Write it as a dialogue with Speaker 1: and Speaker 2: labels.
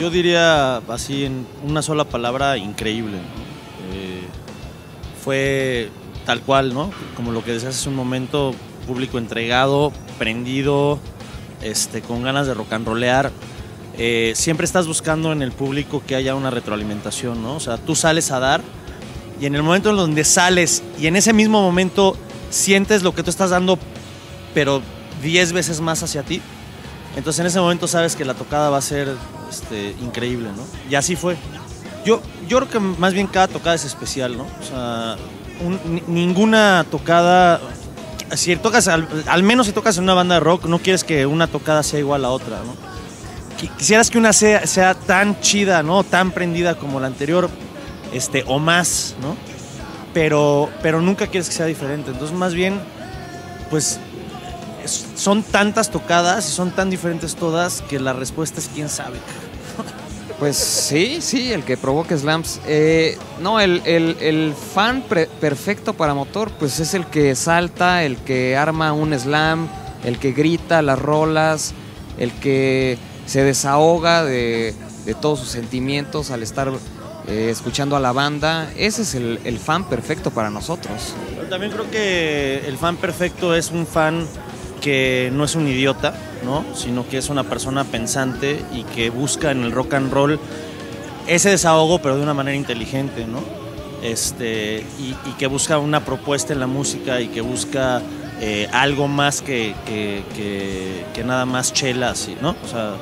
Speaker 1: Yo diría así en una sola palabra, increíble. Eh, fue tal cual, ¿no? Como lo que decías hace un momento, público entregado, prendido, este, con ganas de rock and rollear. Eh, siempre estás buscando en el público que haya una retroalimentación, ¿no? O sea, tú sales a dar y en el momento en donde sales y en ese mismo momento sientes lo que tú estás dando, pero 10 veces más hacia ti, entonces en ese momento sabes que la tocada va a ser este, increíble, ¿no? Y así fue. Yo, yo creo que más bien cada tocada es especial, ¿no? O sea, ninguna tocada, si tocas, al, menos si tocas en una banda de rock, no quieres que una tocada sea igual a otra, ¿no? Quisieras que una sea, sea tan chida, ¿no? Tan prendida como la anterior, este, o más, ¿no? Pero, pero nunca quieres que sea diferente. Entonces, más bien, pues son tantas tocadas y son tan diferentes todas que la respuesta es quién sabe.
Speaker 2: Pues sí, sí, el que provoque slams. Eh, no, el, fan perfecto para motor, pues es el que salta, el que arma un slam, el que grita las rolas, el que se desahoga de, todos sus sentimientos al estar eh, escuchando a la banda. Ese es el, el fan perfecto para nosotros.
Speaker 1: También creo que el fan perfecto es un fan que no es un idiota, ¿no? sino que es una persona pensante y que busca en el rock and roll ese desahogo, pero de una manera inteligente, ¿no? Este, y, que busca una propuesta en la música y que busca eh, algo más que, que, nada más chelas, ¿no? O sea,